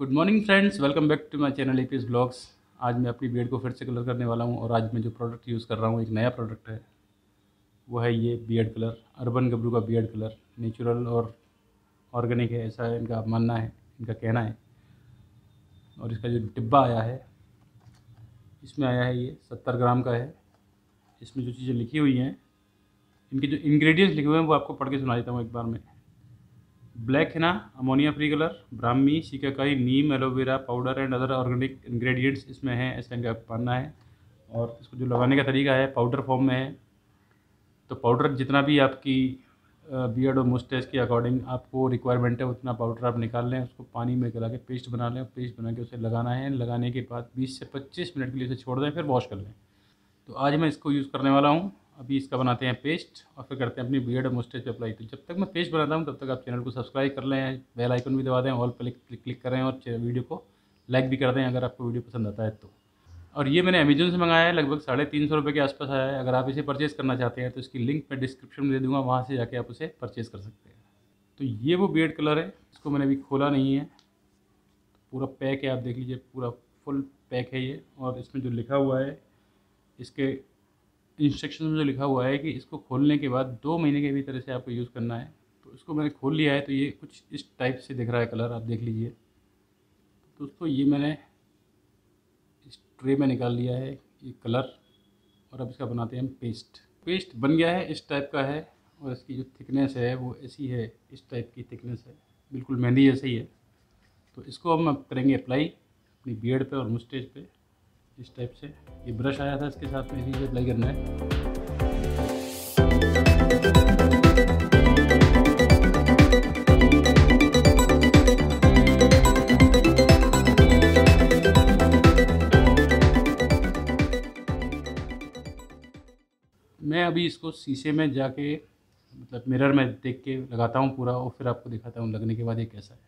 Good morning friends welcome back to my channel APS blogs आज मैं अपनी beard को फिर से कलर करने वाला हूँ और आज मैं जो प्रोडक्ट यूज़ कर रहा हूँ, एक नया प्रोडक्ट है। वो है ये बियर्ड कलर अर्बन गबरू का बियर्ड कलर नेचुरल और ऑर्गेनिक है, ऐसा इनका मानना है, इनका कहना है। और इसका जो डिब्बा आया है, इसमें आया है ये सत्तर ग्राम का है। इसमें जो चीज़ें लिखी हुई हैं, इनके जो इंग्रेडिएंट्स लिखे हुए हैं, वो आपको पढ़ के सुना देता हूँ एक बार में। ब्लैक है ना, ammonia free colour, Brahmi, shikakai, neem aloe vera powder and other organic ingredients इसमें हैं, ऐसा इनका मानना है। और इसको जो लगाने का तरीका है पाउडर फॉर्म में है। तो पाउडर जितना भी आपकी बियर्ड और मुस्टेज के अकॉर्डिंग आपको रिक्वायरमेंट है, उतना पाउडर आप निकाल लें, उसको पानी में गला के पेस्ट बना लें पेस्ट बना के उसे लगाना है। लगाने के बाद 20 से 25 मिनट के लिए उसे छोड़ दें, फिर वॉश कर लें। तो आज मैं इसको यूज़ करने वाला हूँ। अभी इसका बनाते हैं पेस्ट और फिर करते हैं अपनी बियर्ड और मुस्टेज पे अप्लाई तो जब तक मैं पेस्ट बनाता हूँ, तब तक आप चैनल को सब्सक्राइब कर लें बेल आइकन भी दबा दें ऑल पर क्लिक क्लिक करें और वीडियो को लाइक भी कर दें अगर आपको वीडियो पसंद आता है तो। और ये मैंने अमेजोन से मंगाया है, लगभग साढ़े तीन सौ रुपये के आसपास आया है। अगर आप इसे परचेज़ करना चाहते हैं तो इसकी लिंक मैं डिस्क्रिप्शन में दे दूँगा, वहाँ से जाके आप उसे परचेज़ कर सकते हैं। तो ये वो बियर्ड कलर है, इसको मैंने अभी खोला नहीं है। पूरा पैक है, आप देख लीजिए, पूरा फुल पैक है ये। और इसमें जो लिखा हुआ है, इसके इंस्ट्रक्शन में जो लिखा हुआ है कि इसको खोलने के बाद दो महीने के भी तरह से आपको यूज़ करना है। तो इसको मैंने खोल लिया है तो ये कुछ इस टाइप से दिख रहा है कलर आप देख लीजिए। दोस्तों, ये मैंने इस ट्रे में निकाल लिया है, ये कलर और अब इसका बनाते हैं हम पेस्ट पेस्ट बन गया है, इस टाइप का है, और इसकी जो थिकनेस है, वो ऐसी है, इस टाइप की थिकनेस है। बिल्कुल मेहंदी जैसे ही है। तो इसको हम करेंगे अप्लाई अपनी बियड पे और मुस्टेज पे। इस टाइप से। ये ब्रश आया था, इसके साथ में इसी अप्लाई करना है। मैं अभी इसको शीशे में जाके मतलब मिरर में देख के लगाता हूँ पूरा, और फिर आपको दिखाता हूँ लगने के बाद ये कैसा है।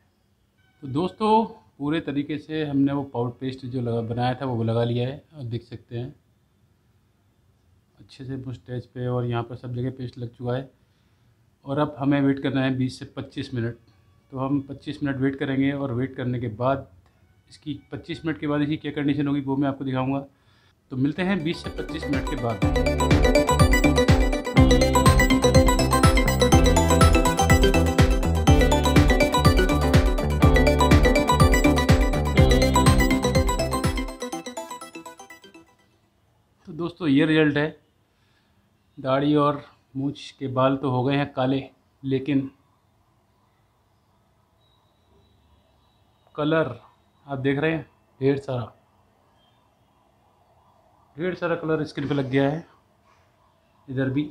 तो दोस्तों पूरे तरीके से हमने वो पाउडर पेस्ट जो लगा, बनाया था, वो लगा लिया है आप देख सकते हैं। अच्छे से मुस्टेज पे और यहाँ पर सब जगह पेस्ट लग चुका है। और अब हमें वेट करना है 20 से 25 मिनट तो हम 25 मिनट वेट करेंगे और वेट करने के बाद इसकी 25 मिनट के बाद इसकी क्या कंडीशन होगी, वो मैं आपको दिखाऊँगा। तो मिलते हैं 20 से 25 मिनट के बाद। दोस्तों ये रिज़ल्ट है। दाढ़ी और मूछ के बाल तो हो गए हैं काले, लेकिन कलर आप देख रहे हैं, ढेर सारा। ढेर सारा कलर स्किन पे लग गया है, इधर भी।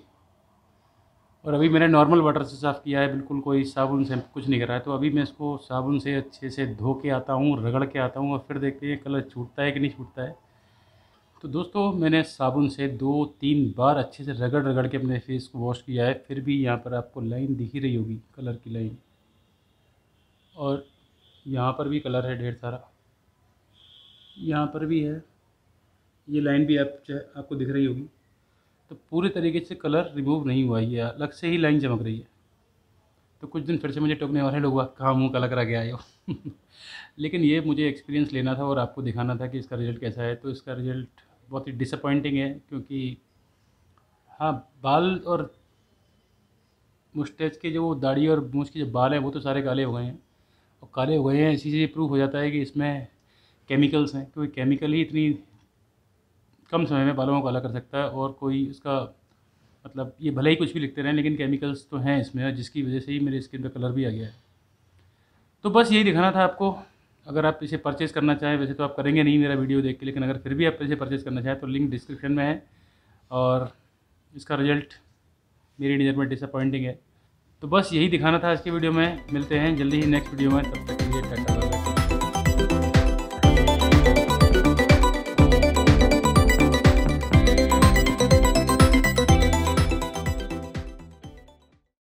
और अभी मैंने नॉर्मल वाटर से साफ़ किया है, बिल्कुल कोई साबुन से कुछ नहीं करा है। तो अभी मैं इसको साबुन से अच्छे से धो के आता हूँ, रगड़ के आता हूँ और फिर देखते हैं कलर छूटता है कि नहीं छूटता है। तो दोस्तों, मैंने साबुन से दो, तीन बार अच्छे से रगड़ रगड़ के अपने फेस को वॉश किया है, फिर भी यहाँ पर आपको लाइन दिख ही रही होगी कलर की लाइन और यहाँ पर भी कलर है ढेर सारा। यहाँ पर भी है। ये लाइन भी आप आपको दिख रही होगी। तो पूरे तरीके से कलर रिमूव नहीं हुआ ये, अलग से ही लाइन चमक रही है। तो कुछ दिन फिर से मुझे टोकने वाले लोग कहाँ मुँह कलर करा आए हो? लेकिन ये मुझे एक्सपीरियंस लेना था और आपको दिखाना था कि इसका रिज़ल्ट कैसा है। तो इसका रिज़ल्ट बहुत ही डिसअपॉइंटिंग है, क्योंकि हाँ बाल और मुस्टेज के जो दाढ़ी और मूछ के जो बाल हैं, वो तो सारे काले हो गए हैं। और काले हो गए हैं, इसी से प्रूव हो जाता है कि इसमें केमिकल्स हैं, क्योंकि केमिकल ही इतनी कम समय में बालों को काला कर सकता है और कोई इसका मतलब ये भले ही कुछ भी लिखते रहें, लेकिन केमिकल्स तो हैं इसमें, जिसकी वजह से ही मेरे स्किन पर कलर भी आ गया है। तो बस यही दिखाना था आपको। अगर आप इसे परचेज़ करना चाहें, वैसे तो आप करेंगे नहीं मेरा वीडियो देख के, लेकिन अगर फिर भी आप इसे परचेज़ करना चाहें तो लिंक डिस्क्रिप्शन में है। और इसका रिज़ल्ट मेरी नज़र में डिसअपॉइंटिंग है। तो बस यही दिखाना था आज के वीडियो में। मिलते हैं जल्दी ही नेक्स्ट वीडियो में। तब तक के लिए टाटा।